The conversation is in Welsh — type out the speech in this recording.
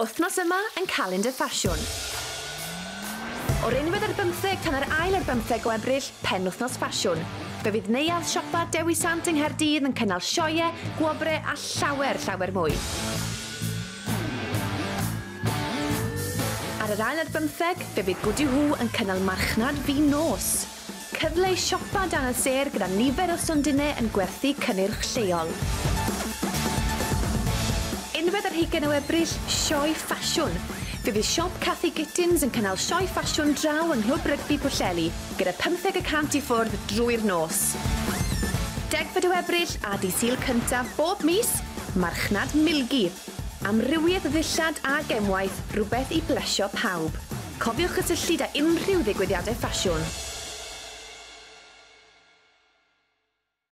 Wythnos yma yn Calendar ffasiwn. O'r unwedd ar 15 tan yr ail ar 15 o ebryll, pen wythnos ffasiwn. Fe fydd neuad siopa Dewi Sant yng Nghaerdydd yn cynnal sioe, gwobre a llawer llawer mwy. Ar yr ail ar 15, fe fydd Gwdi Hw yn cynnal marchnad fi nos. Cyfle i siopa dan y ser gyda nifer o sondunau yn gwerthu cynnyrch lleol unfed ar hugen o ebryll, sioe ffasiwn. Fe fydd siop Cathy Gittins yn cynnal sioe ffasiwn draw yng Nghlwb Rygbi Pwllheli gyda 15% i ffwrdd drwy'r nos. Degfed o ebryll a di syl cyntaf bob mis, marchnad milgi. Amrywiaeth ddillad a gemwaith, rhywbeth i blesio pawb. Cofiwch gysylltu â unrhyw ddigwyddiadau ffasiwn.